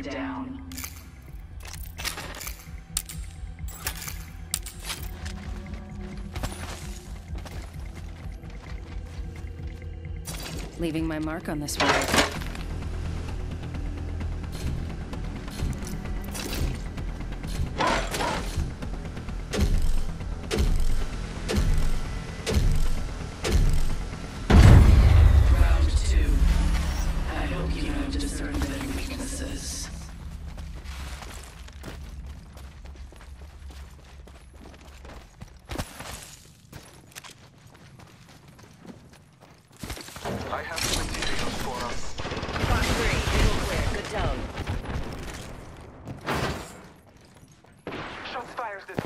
are down. Leaving my mark on this one. I have the materials for us. Three, visual clear. Good tone. Shots fires this.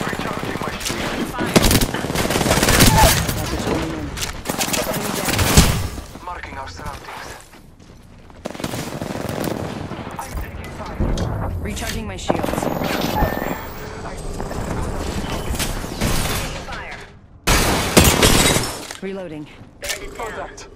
Recharging my shield. Marking our surroundings. I'm taking fire. Recharging my shields. Reloading. Bandit down. Contact.